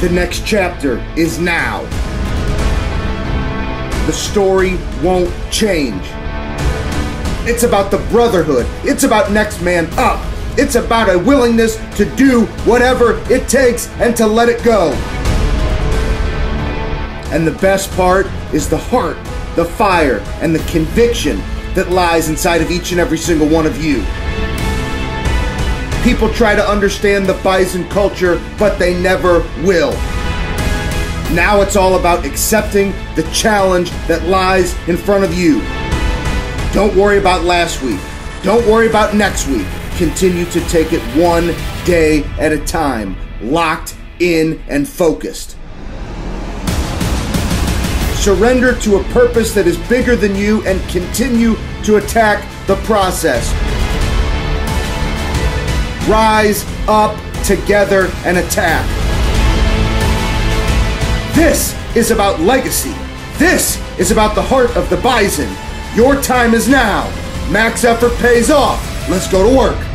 The next chapter is now. The story won't change. It's about the brotherhood. It's about next man up. It's about a willingness to do whatever it takes and to let it go. And the best part is the heart, the fire, and the conviction that lies inside of each and every single one of you. People try to understand the bison culture, but they never will. Now it's all about accepting the challenge that lies in front of you. Don't worry about last week. Don't worry about next week. Continue to take it one day at a time, locked in and focused. Surrender to a purpose that is bigger than you and continue to attack the process. Rise up together and attack. This is about legacy. This is about the heart of the bison. Your time is now. Max effort pays off. Let's go to work.